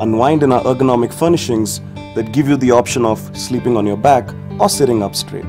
unwind in our ergonomic furnishings that give you the option of sleeping on your back or sitting up straight.